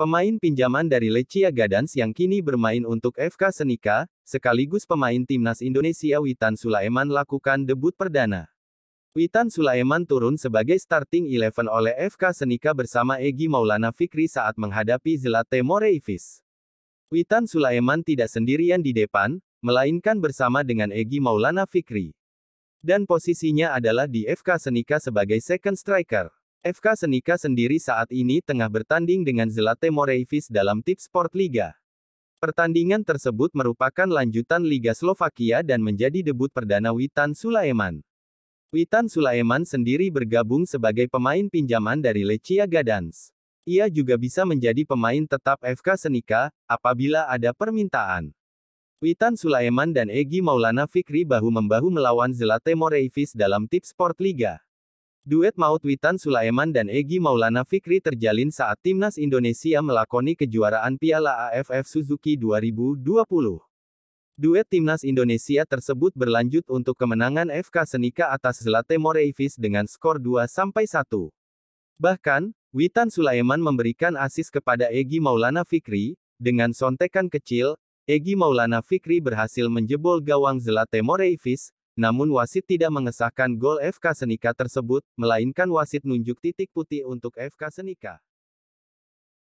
Pemain pinjaman dari Lechia Gadans yang kini bermain untuk FK Senika, sekaligus pemain timnas Indonesia Witan Sulaiman lakukan debut perdana. Witan Sulaiman turun sebagai starting eleven oleh FK Senika bersama Egi Maulana Fikri saat menghadapi Zlate Moreivis. Witan Sulaiman tidak sendirian di depan, melainkan bersama dengan Egi Maulana Fikri. Dan posisinya adalah di FK Senika sebagai second striker. FK Senika sendiri saat ini tengah bertanding dengan Zlate Moreivis dalam Tip Sport Liga. Pertandingan tersebut merupakan lanjutan Liga Slovakia dan menjadi debut perdana Witan Sulaiman. Witan Sulaiman sendiri bergabung sebagai pemain pinjaman dari Lechia Gadans. Ia juga bisa menjadi pemain tetap FK Senika, apabila ada permintaan. Witan Sulaiman dan Egi Maulana Fikri bahu-membahu melawan Zlate Moreivis dalam Tip Sport Liga. Duet maut Witan Sulaiman dan Egi Maulana Fikri terjalin saat timnas Indonesia melakoni kejuaraan Piala AFF Suzuki 2020. Duet timnas Indonesia tersebut berlanjut untuk kemenangan FK Senika atas Zlate Moreivis dengan skor 2-1. Bahkan, Witan Sulaiman memberikan asis kepada Egi Maulana Fikri, dengan sontekan kecil, Egi Maulana Fikri berhasil menjebol gawang Zlate Moreivis, namun wasit tidak mengesahkan gol FK Senika tersebut, melainkan wasit nunjuk titik putih untuk FK Senika.